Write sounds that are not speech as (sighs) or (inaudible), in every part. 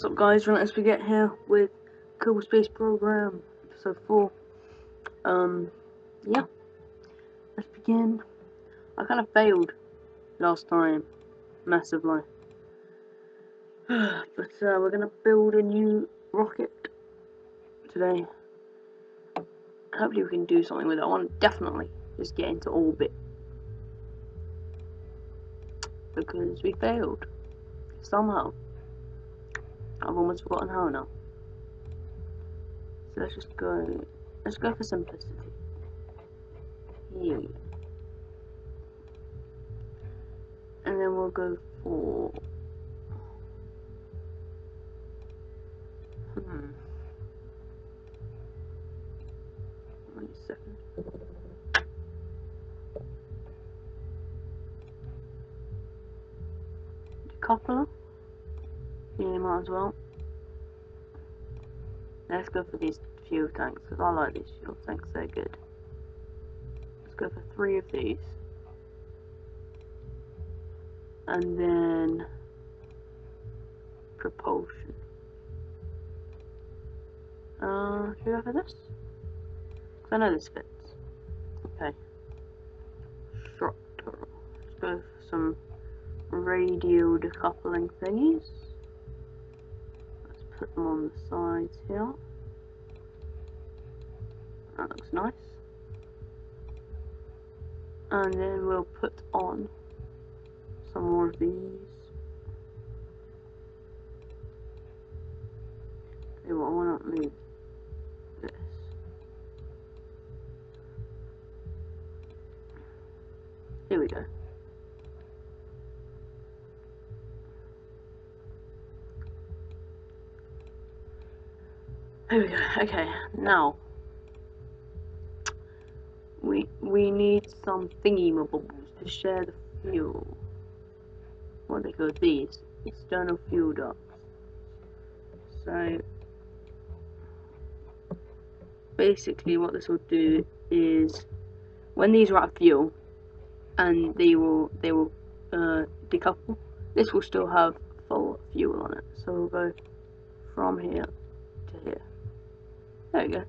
What's up guys, Relentless Forget here with Kerbal Space Program, episode 4. Um, yeah. Let's begin. I kind of failed last time, massively. (sighs) but uh, we're gonna build a new rocket today. Hopefully we can do something with it. I want to definitely just get into orbit. Because we failed. Somehow. I've almost forgotten how now. So let's just go. Let's go for simplicity. Here. And then we'll go for. Hmm. Wait a second. Decoupler. As well. Let's go for these fuel tanks, because I like these fuel tanks, they're good. Let's go for three of these. And then... Propulsion. Uh, should we go for this? I know this fits. Okay. Structural. Let's go for some radial decoupling thingies put them on the sides here. That looks nice. And then we'll put on some more of these. Okay, well, want to move this. Here we go. There we go. Okay, now we we need some thingy bubbles to share the fuel. What they call these external fuel ducts. So basically, what this will do is when these are of fuel and they will they will uh, decouple, this will still have full fuel on it. So we'll go from here to here. There we go.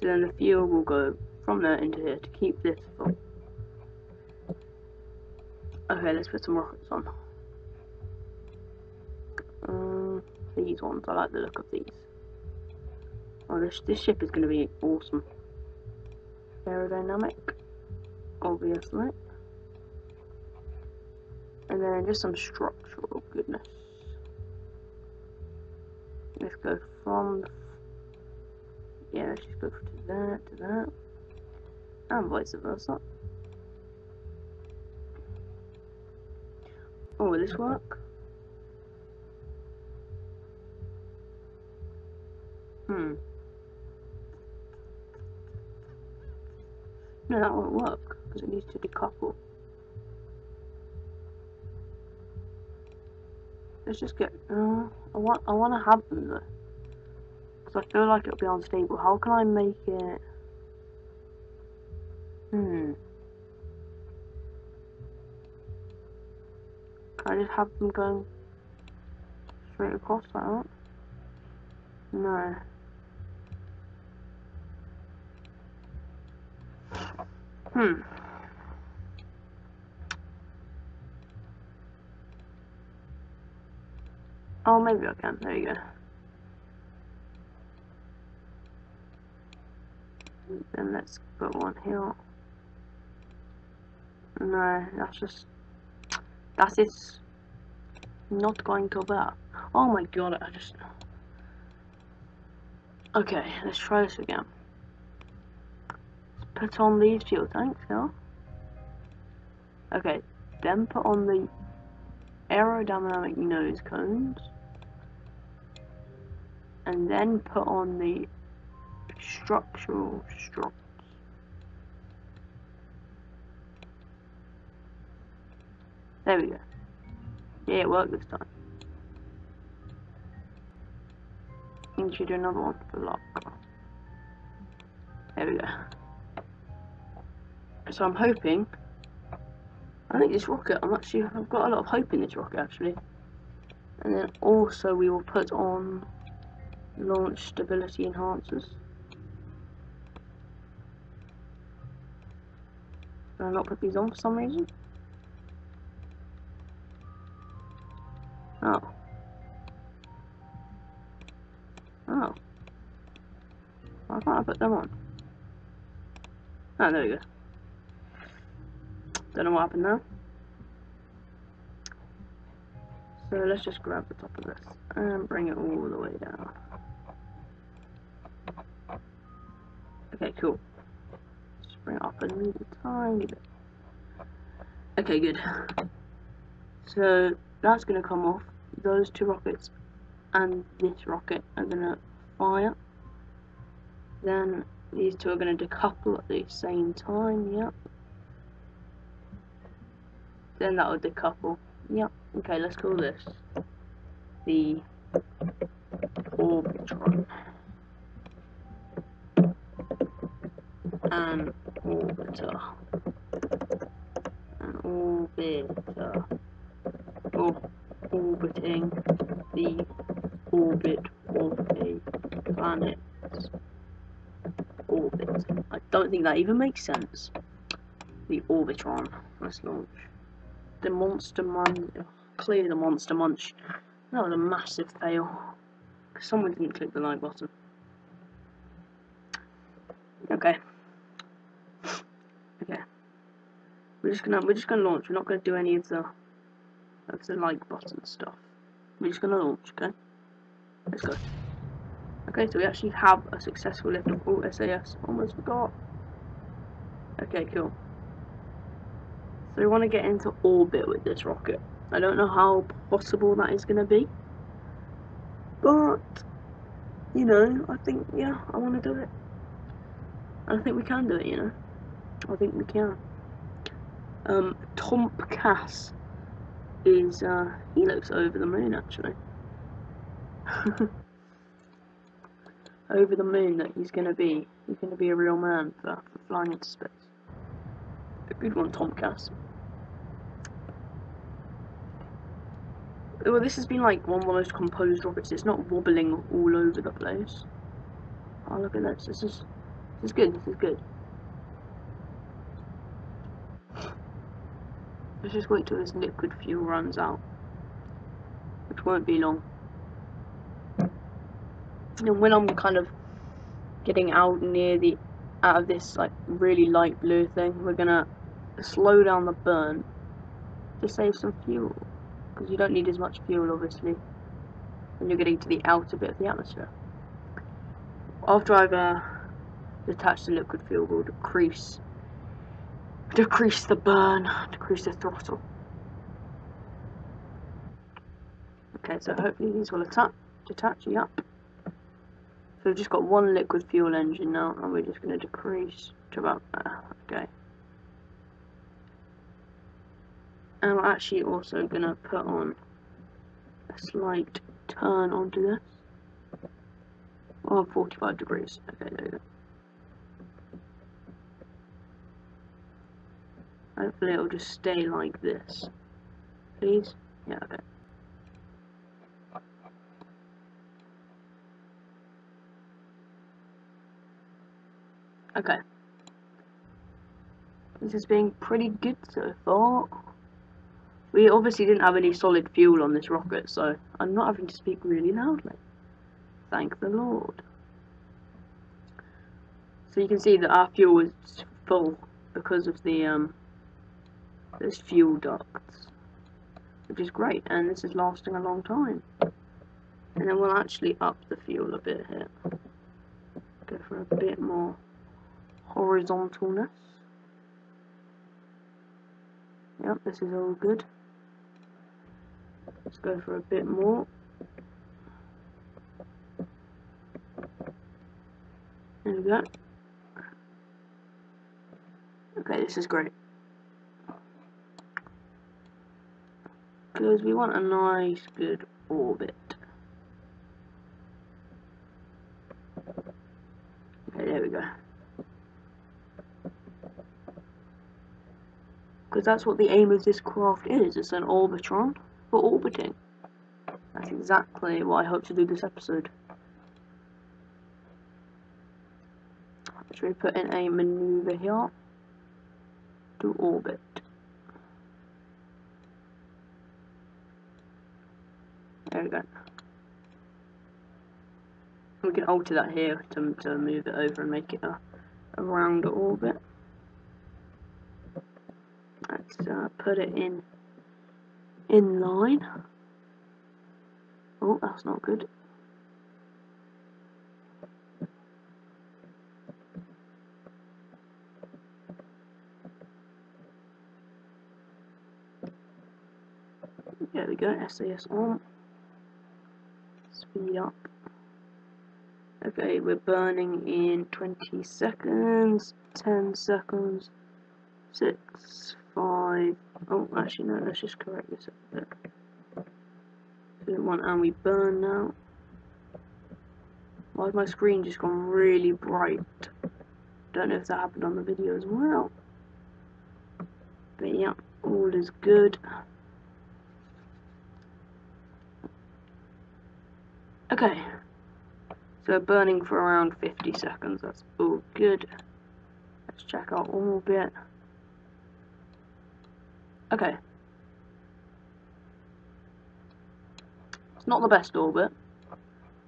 So then the fuel will go from there into here to keep this full. Okay, let's put some rockets on. Um, these ones, I like the look of these. Oh, this, this ship is going to be awesome. Aerodynamic, obviously. And then just some structural goodness. Let's go from the yeah, let's just go to that, to that, and vice versa. Oh, will this work? Hmm. No, that won't work, because it needs to decouple. Let's just get, uh, I want, I want to have them though. I feel like it'll be unstable. How can I make it... Hmm. Can I just have them go straight across that? No. Hmm. Oh, maybe I can. There you go. Then let's put one here. No, that's just that is not going to work. Oh my god, I just Okay, let's try this again. Let's put on these fuel tanks here. Okay, then put on the aerodynamic nose cones. And then put on the structural struts. There we go. Yeah, it worked this time. And should do another one for lock. There we go. So I'm hoping. I think this rocket. I'm actually. I've got a lot of hope in this rocket actually. And then also we will put on launch stability enhancers. I not put these on for some reason? Oh. Oh. Why can't I put them on? Oh, there we go. Don't know what happened there. So let's just grab the top of this and bring it all the way down. Okay, cool. Tiny bit. Okay, good. So that's gonna come off. Those two rockets and this rocket are gonna fire. Then these two are gonna decouple at the same time, yep. Then that will decouple. Yep. Okay, let's call this the Orbitron. An orbiter. An orbiter. Or orbiting the orbit of a planet's orbit. I don't think that even makes sense. The Orbitron. Let's launch. The Monster Man. Clearly the Monster Munch. That was a massive fail. Someone didn't click the like button. Okay. Okay. We're just gonna we're just gonna launch. We're not gonna do any of the of the like button stuff. We're just gonna launch, okay? Let's go. Okay, so we actually have a successful lift of oh, all SAS. Almost forgot. Okay, cool. So we want to get into orbit with this rocket. I don't know how possible that is going to be. But, you know, I think, yeah, I want to do it. I think we can do it, you know. I think we can. Um, Tom Cass is, uh, he looks over the moon, actually. (laughs) over the moon that he's going to be. He's going to be a real man for, for flying into space. A good one, Tom Cass. Well, this has been like one of the most composed rockets. It's not wobbling all over the place. Oh, look at this. This is, this is good. This is good. Let's just wait till this liquid fuel runs out. Which won't be long. And when I'm kind of getting out near the out of this like really light blue thing, we're gonna slow down the burn to save some fuel because you don't need as much fuel obviously when you're getting to the outer bit of the atmosphere. After I've uh, detached the liquid fuel, we'll decrease decrease the burn, decrease the throttle. Okay, so hopefully these will attach, detach, yep. So we've just got one liquid fuel engine now, and we're just going to decrease to about, uh, okay. And we're actually also going to put on a slight turn onto this. Oh, 45 degrees. Okay, there we go. Hopefully it'll just stay like this. Please? Yeah, okay. Okay. This is being pretty good so far. We obviously didn't have any solid fuel on this rocket, so I'm not having to speak really loudly. Thank the Lord. So you can see that our fuel is full because of the um, this fuel ducts, which is great, and this is lasting a long time. And then we'll actually up the fuel a bit here. Go for a bit more horizontalness. Yep, this is all good. Let's go for a bit more. There we go. Okay, this is great. Because we want a nice, good orbit. Okay, there we go. Because that's what the aim of this craft is. It's an orbitron for orbiting. That's exactly what I hope to do this episode. Should we put in a maneuver here? To orbit. There we go. We can alter that here to, to move it over and make it a, a round orbit. Let's uh, put it in in line. Oh, that's not good. There we go, SAS on. Speed up. Okay, we're burning in 20 seconds, 10 seconds, 6, 5, oh actually no, let's just correct this a bit. 2, 1, and we burn now. Why has my screen just gone really bright? Don't know if that happened on the video as well. But yeah, all is good. Okay. So burning for around 50 seconds, that's all good. Let's check out one orbit. Okay. It's not the best orbit,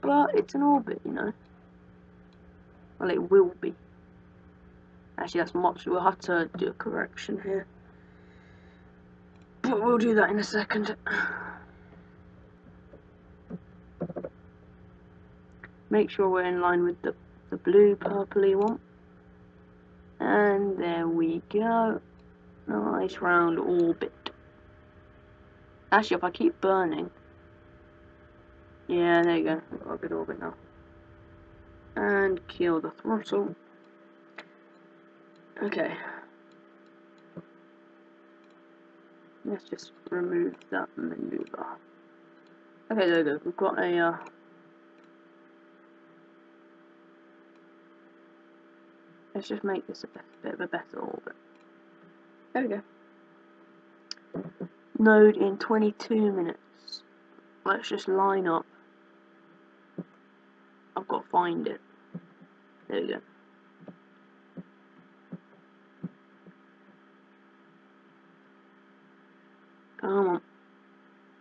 but it's an orbit, you know. Well, it will be. Actually, that's much. We'll have to do a correction here. But we'll do that in a second. Make sure we're in line with the, the blue purpley one. And there we go. Nice round orbit. Actually, if I keep burning... Yeah, there you go. We've got a good orbit now. And kill the throttle. Okay. Let's just remove that maneuver. Okay, there we go. We've got a... Uh, Let's just make this a bit of a better orbit. There we go. Node in 22 minutes. Let's just line up. I've got to find it. There we go. Come on.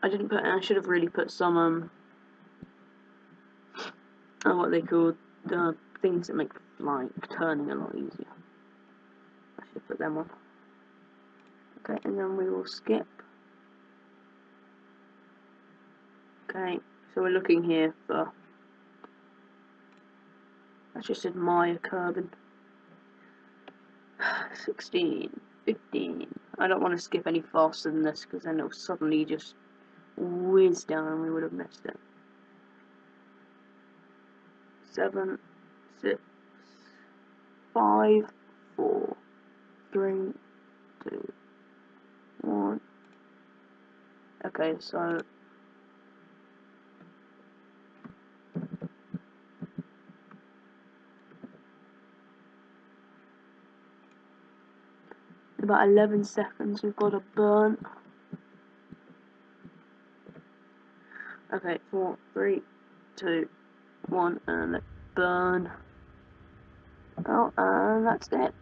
I didn't put, I should have really put some, um, oh, what they called, the things that make like turning a lot easier. I should put them on. Okay, and then we will skip. Okay, so we're looking here for let's just admire Kerbin. (sighs) 16, 15. I don't want to skip any faster than this because then it'll suddenly just whiz down and we would have missed it. 7, six, five, four, three, two, one. Okay, so about 11 seconds we've got a burn okay four three two one and let's burn Oh, uh, and that's it.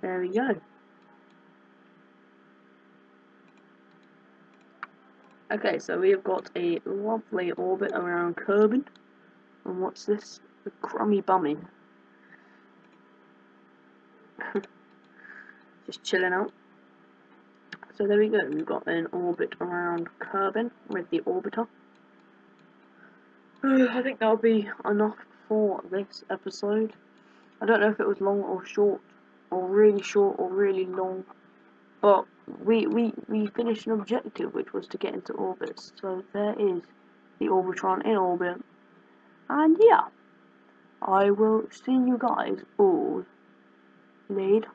There we go. Okay, so we have got a lovely orbit around Kerbin. And what's this? The crummy bummy. (laughs) Just chilling out. So there we go, we've got an orbit around Kerbin with the orbiter. (sighs) I think that'll be enough for this episode. I don't know if it was long or short, or really short or really long, but we we we finished an objective which was to get into orbit. So there is the Orbitron in orbit, and yeah, I will see you guys all later.